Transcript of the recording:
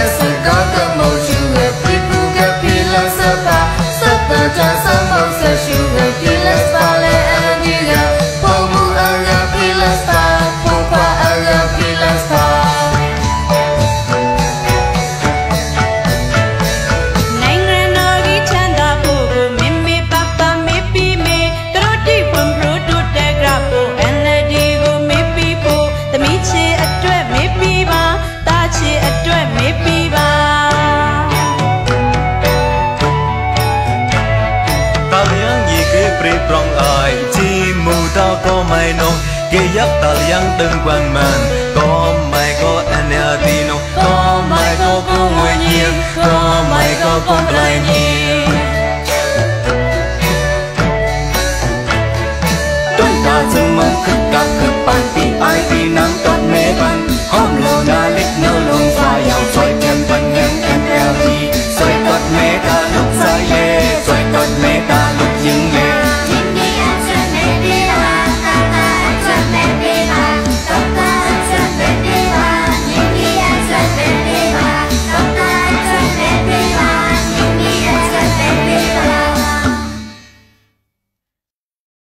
parece ke yak tal yang teng quan man có mai có anh ở ti no có